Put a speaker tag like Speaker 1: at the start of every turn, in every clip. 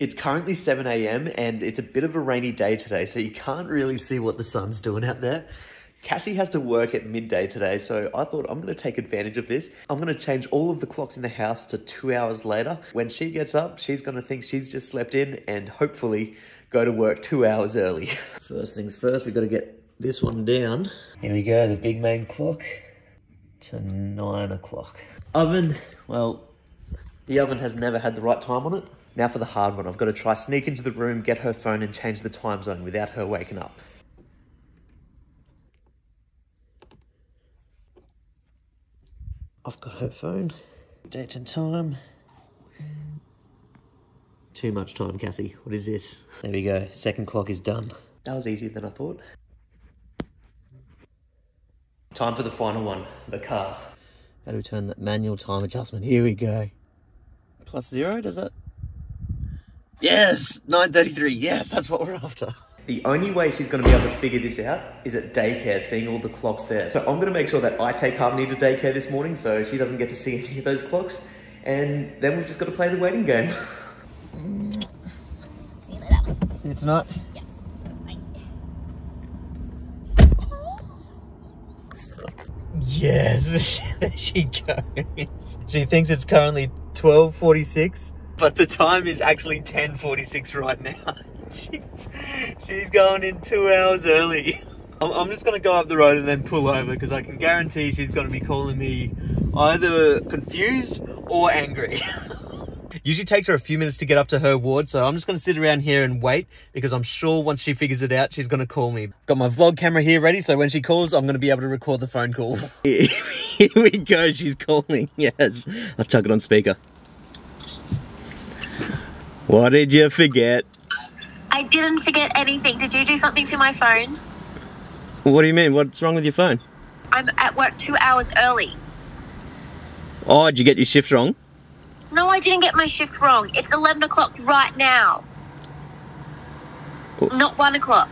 Speaker 1: It's currently 7 a.m. and it's a bit of a rainy day today, so you can't really see what the sun's doing out there. Cassie has to work at midday today, so I thought I'm going to take advantage of this. I'm going to change all of the clocks in the house to two hours later. When she gets up, she's going to think she's just slept in and hopefully go to work two hours early. First things first, we've got to get this one down. Here we go, the big main clock to nine o'clock. Oven, well, the oven has never had the right time on it. Now for the hard one, I've got to try sneak into the room, get her phone and change the time zone without her waking up. I've got her phone. Date and time. Too much time, Cassie. What is this? There we go. Second clock is done. That was easier than I thought. Time for the final one, the car. How do we turn that manual time adjustment? Here we go. Plus zero, does that? Yes! 9.33, yes, that's what we're after. The only way she's going to be able to figure this out is at daycare, seeing all the clocks there. So I'm going to make sure that I take Harmony to daycare this morning so she doesn't get to see any of those clocks. And then we've just got to play the waiting game.
Speaker 2: See you later.
Speaker 1: See you tonight.
Speaker 2: Yeah. Bye.
Speaker 1: Yes, there she goes. She thinks it's currently 12.46, but the time is actually 10.46 right now. she's, she's going in two hours early. I'm, I'm just going to go up the road and then pull over because I can guarantee she's going to be calling me either confused or angry. Usually takes her a few minutes to get up to her ward, so I'm just going to sit around here and wait because I'm sure once she figures it out, she's going to call me. Got my vlog camera here ready, so when she calls, I'm going to be able to record the phone call. here we go, she's calling, yes. I'll chuck it on speaker. What did you forget?
Speaker 2: I didn't forget anything. Did you do something to my phone?
Speaker 1: What do you mean? What's wrong with your phone?
Speaker 2: I'm at work two hours early.
Speaker 1: Oh, did you get your shift wrong?
Speaker 2: No, I didn't get my shift wrong. It's 11 o'clock right now.
Speaker 1: Oh.
Speaker 2: Not 1 o'clock.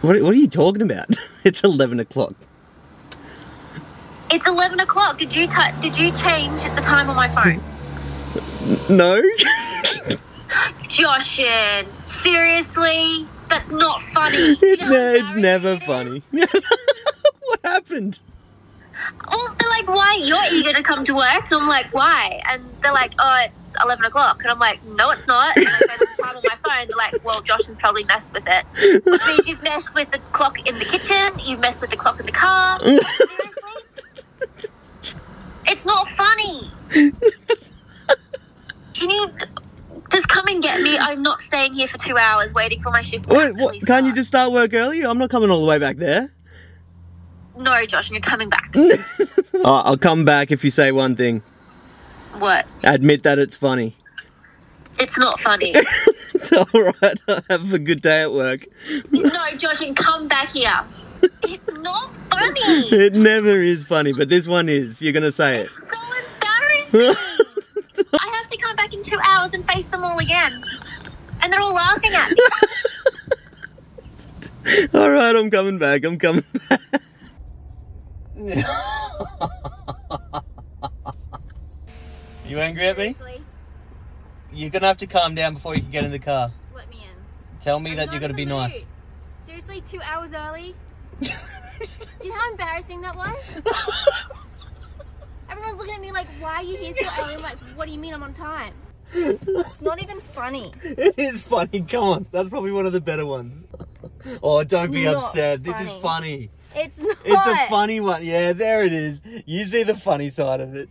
Speaker 1: What, what are you talking about? it's 11 o'clock.
Speaker 2: It's 11 o'clock. Did you t- did you change the time on my phone?
Speaker 1: No?
Speaker 2: Jashan, seriously? That's not funny. Know
Speaker 1: no, it's never
Speaker 2: it
Speaker 1: funny. what happened?
Speaker 2: Well, they're like, why? You're eager to come to work. And I'm like, why? And they're like, oh, it's 11 o'clock. And I'm like, no, it's not. And I go to the time on my phone. They're like, well, Josh has probably messed with it. Which means you've messed with the clock in the kitchen. You've messed with the clock in the car. Seriously? It's not funny. Can you just come and get me? I'm not staying here for two hours waiting for my shift. to
Speaker 1: What, can't you just start work early? I'm not coming all the way back there.
Speaker 2: No, Josh, and you're coming back.
Speaker 1: Oh, I'll come back if you say one thing.
Speaker 2: what?
Speaker 1: Admit that it's funny.
Speaker 2: It's not funny.
Speaker 1: It's alright, have a good day at work.
Speaker 2: no, Josh, and come back here. It's not funny.
Speaker 1: It never is funny, but this one is. You're gonna say it.
Speaker 2: It's so embarrassing. I have to come back in two hours and face them all again. And they're all laughing at me.
Speaker 1: Alright, I'm coming back, I'm coming back. you angry at me?
Speaker 3: Seriously,
Speaker 1: You're gonna have to calm down before you can get in the car.
Speaker 3: let me in.
Speaker 1: Tell me
Speaker 3: I'm
Speaker 1: that you're gonna be
Speaker 3: the
Speaker 1: nice.
Speaker 3: Seriously, two hours early. Do you know how embarrassing that was? Everyone's looking at me like, "Why are you here so early?" I'm like, "What do you mean I'm on time?" It's not even funny.
Speaker 1: It is funny. Come on, that's probably one of the better ones. Oh, don't be
Speaker 3: not
Speaker 1: upset. This is
Speaker 3: funny.
Speaker 1: funny.
Speaker 3: It's not.
Speaker 1: It's a funny one. Yeah, there it is. You see the funny side of it.